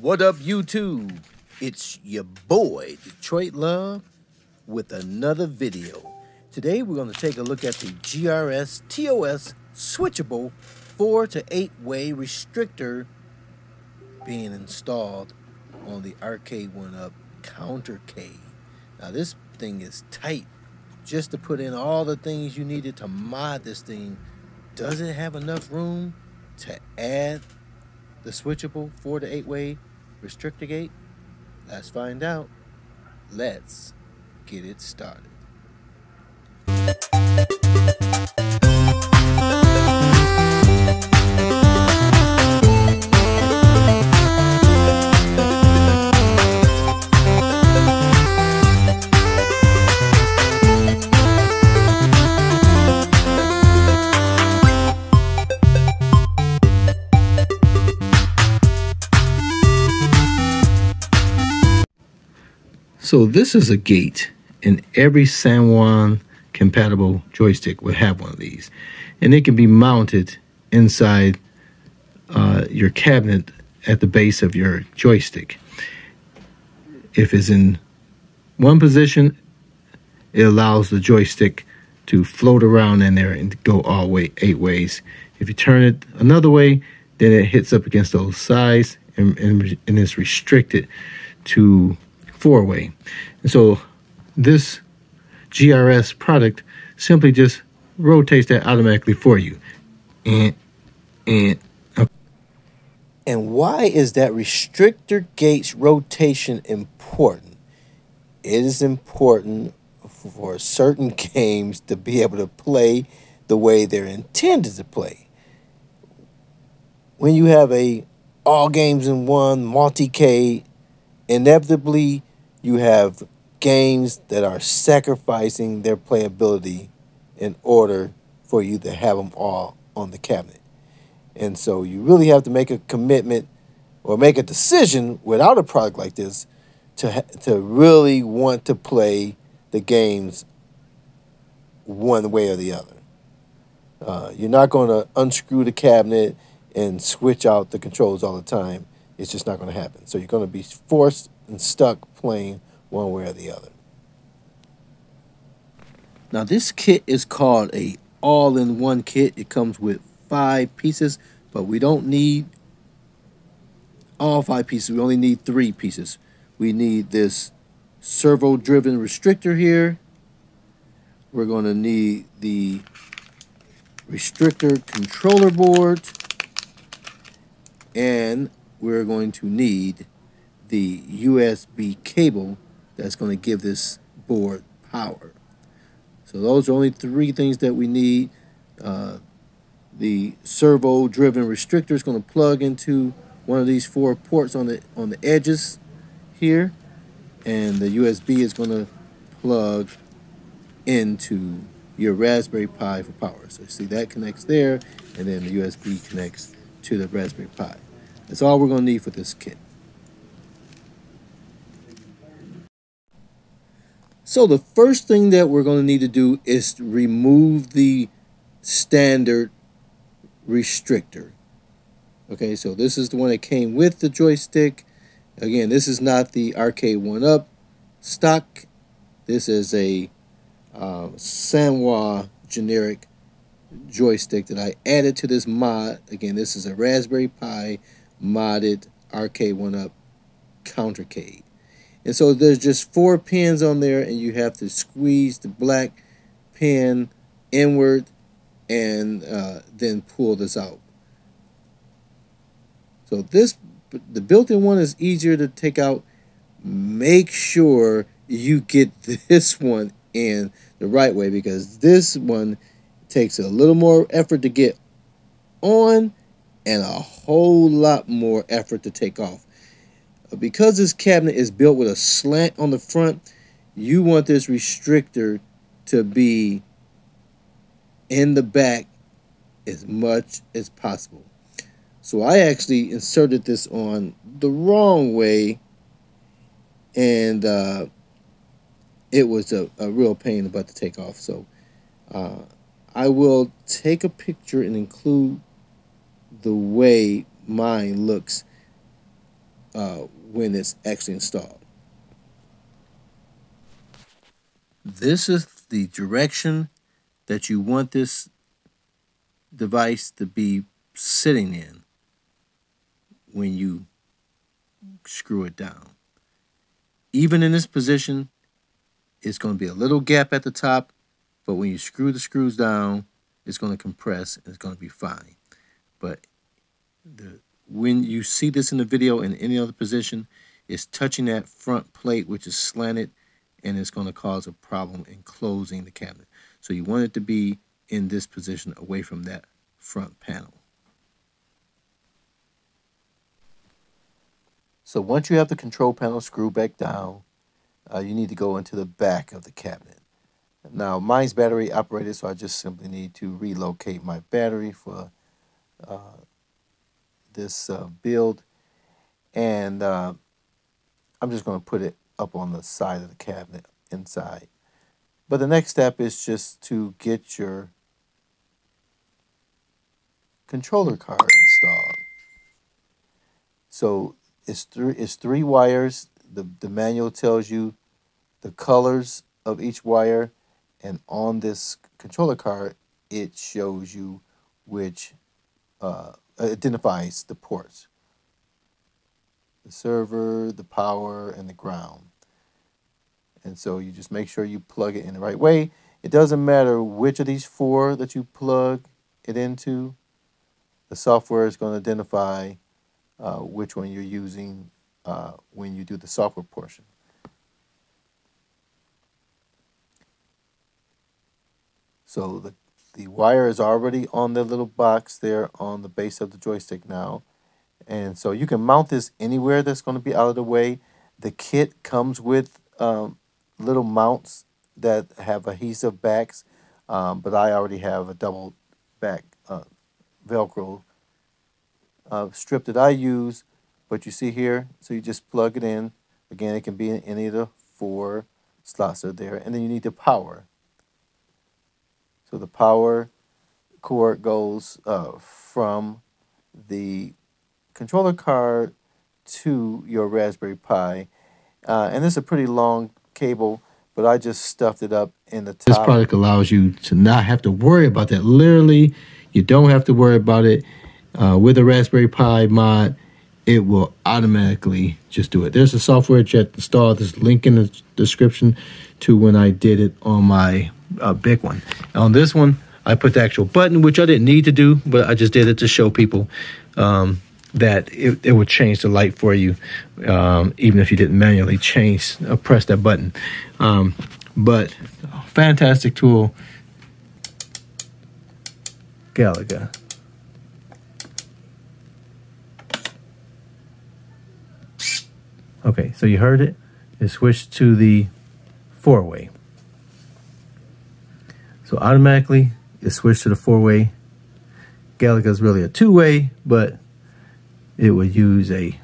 What up, YouTube? It's your boy, Detroit Love, with another video. Today, we're going to take a look at the GRS TOS switchable 4 to 8 way restrictor being installed on the Arcade1Up Countercade. Now, this thing is tight. Just to put in all the things you needed to mod this thing, does it have enough room to add the switchable 4 to 8 way restrictor gate? Let's find out. Let's get it started. So this is a gate, and every Sanwa compatible joystick will have one of these. And it can be mounted inside uh, your cabinet at the base of your joystick. If it's in one position, it allows the joystick to float around in there and go all way eight ways. If you turn it another way, then it hits up against those sides and, and, and is restricted to four way. And so this GRS product simply just rotates that automatically for you. And, and, okay. and why is that restrictor gates rotation important? It is important for certain games to be able to play the way they're intended to play. When you have a all games in one multicade, inevitably you have games that are sacrificing their playability in order for you to have them all on the cabinet. And so you really have to make a commitment or make a decision without a product like this to to really want to play the games one way or the other. Uh, you're not going to unscrew the cabinet and switch out the controls all the time. It's just not going to happen. So you're going to be forced and stuck playing one way or the other. Now this kit is called a all-in-one kit. It comes with five pieces, but we don't need all five pieces. We only need three pieces. We need this servo-driven restrictor here. We're going to need the restrictor controller board. And we're going to need the USB cable that's going to give this board power. So those are only three things that we need. Uh, the servo driven restrictor is going to plug into one of these four ports on the on the edges here and the USB is going to plug into your Raspberry Pi for power. So you see that connects there and then the USB connects to the Raspberry Pi. That's all we're going to need for this kit. So the first thing that we're going to need to do is remove the standard restrictor. Okay, so this is the one that came with the joystick. Again, this is not the Arcade1Up stock. This is a uh, Sanwa generic joystick that I added to this mod. Again, this is a Raspberry Pi modded Arcade1Up countercade. And so there's just four pins on there and you have to squeeze the black pin inward and uh, then pull this out. So this, the built-in one is easier to take out. Make sure you get this one in the right way because this one takes a little more effort to get on and a whole lot more effort to take off because this cabinet is built with a slant on the front, you want this restrictor to be in the back as much as possible. So I actually inserted this on the wrong way and uh, it was a, a real pain about to take off. So uh, I will take a picture and include the way mine looks uh, when it's actually installed. This is the direction that you want this device to be sitting in when you screw it down. Even in this position, it's going to be a little gap at the top, but when you screw the screws down, it's going to compress and it's going to be fine. But the when you see this in the video in any other position, it's touching that front plate, which is slanted, and it's going to cause a problem in closing the cabinet. So you want it to be in this position away from that front panel. So once you have the control panel screwed back down, uh, you need to go into the back of the cabinet. Now mine's battery operated, so I just simply need to relocate my battery for uh, this uh, build. And uh, I'm just going to put it up on the side of the cabinet inside. But the next step is just to get your controller card installed. So it's three, it's three wires. The, the manual tells you the colors of each wire. And on this controller card, it shows you which uh, identifies the ports. The servo, the power, and the ground. And so you just make sure you plug it in the right way. It doesn't matter which of these four that you plug it into. The software is going to identify uh, which one you're using uh, when you do the software portion. So the, the wire is already on the little box there on the base of the joystick now. And so you can mount this anywhere that's going to be out of the way. The kit comes with um, little mounts that have adhesive backs, um, but I already have a double back uh, Velcro uh, strip that I use. But you see here, so you just plug it in. Again, it can be in any of the four slots are there. And then you need the power. So the power cord goes uh, from the controller card to your Raspberry Pi. Uh, and this is a pretty long cable, but I just stuffed it up in the top. This product allows you to not have to worry about that. Literally, you don't have to worry about it. Uh, with a Raspberry Pi mod, it will automatically just do it. There's a software jet installed. There's a link in the description to when I did it on my uh, big one. On this one, I put the actual button, which I didn't need to do, but I just did it to show people um, that it, it would change the light for you, um, even if you didn't manually change uh, press that button. Um, but fantastic tool, Galaga. Okay, so you heard it. It switched to the four-way. So automatically it switched to the four-way. Galaga is really a two-way, but it would use a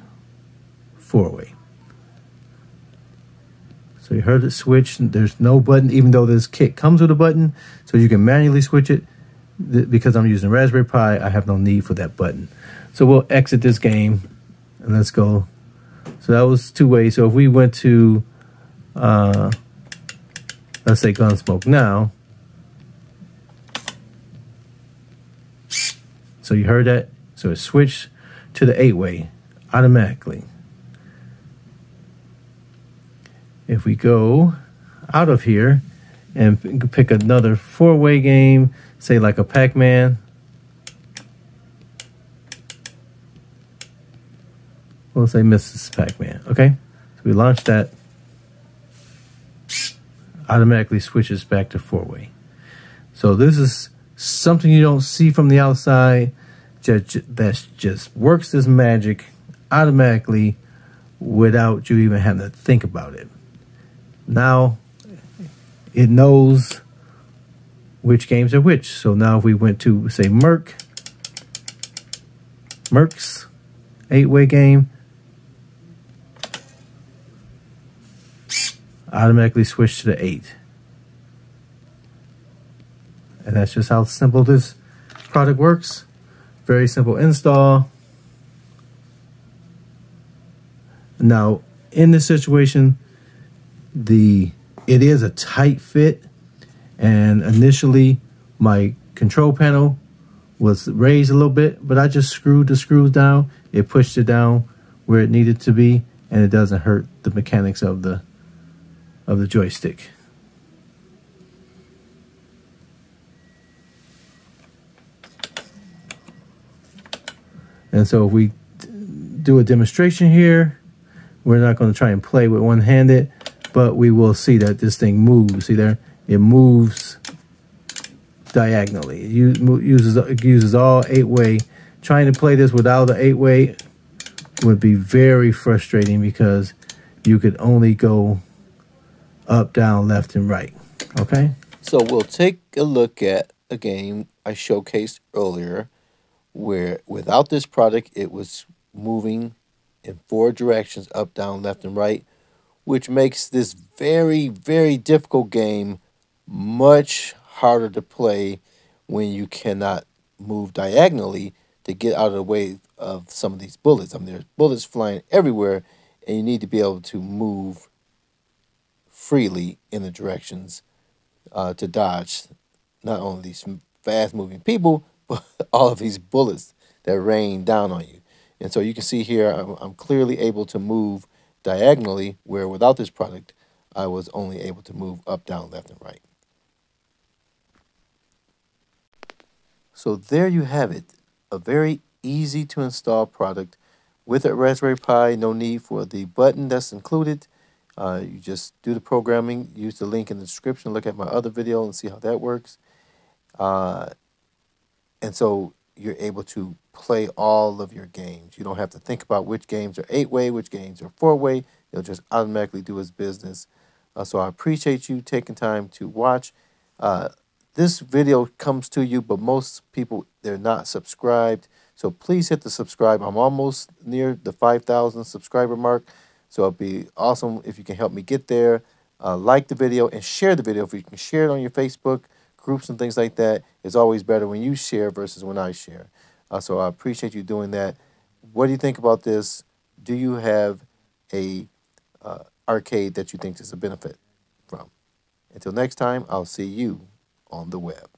four-way. So you heard it switch. There's no button, even though this kit comes with a button, so you can manually switch it. Because I'm using Raspberry Pi, I have no need for that button. So we'll exit this game, and let's go. So that was two ways. So if we went to, uh, let's say Gunsmoke now. So you heard that? So it switched to the eight way automatically. If we go out of here and pick another four way game, say like a Pac Man, we'll say Mrs. Pac Man. Okay, so we launch that, automatically switches back to four way. So this is something you don't see from the outside that just works this magic automatically without you even having to think about it. Now it knows which games are which. So now if we went to say Merc, Mercs eight-way game, automatically switch to the eight. And that's just how simple this product works. Very simple install. Now, in this situation, the it is a tight fit, and initially my control panel was raised a little bit, but I just screwed the screws down. It pushed it down where it needed to be, and it doesn't hurt the mechanics of the of the joystick. And so if we do a demonstration here, we're not going to try and play with one-handed, but we will see that this thing moves. See there? It moves diagonally. It uses, it uses all eight-way. Trying to play this without the eight-way would be very frustrating because you could only go up, down, left, and right. Okay? So we'll take a look at a game I showcased earlier where without this product, it was moving in four directions up, down, left, and right, which makes this very, very difficult game much harder to play when you cannot move diagonally to get out of the way of some of these bullets. I mean, there's bullets flying everywhere, and you need to be able to move freely in the directions uh, to dodge not only these fast moving people, all of these bullets that rain down on you. And so you can see here, I'm, I'm clearly able to move diagonally, where without this product, I was only able to move up, down, left, and right. So there you have it, a very easy to install product with a Raspberry Pi, no need for the button that's included. Uh, you just do the programming, use the link in the description, look at my other video and see how that works. Uh, and so you're able to play all of your games. You don't have to think about which games are eight way, which games are four way. It'll just automatically do its business. Uh, so I appreciate you taking time to watch. Uh, this video comes to you, but most people, they're not subscribed. So please hit the subscribe. I'm almost near the 5,000 subscriber mark. So it'd be awesome if you can help me get there. Uh, like the video and share the video. If you can share it on your Facebook groups and things like that, it's always better when you share versus when I share. Uh, so I appreciate you doing that. What do you think about this? Do you have a uh, arcade that you think is a benefit from? Until next time, I'll see you on the web.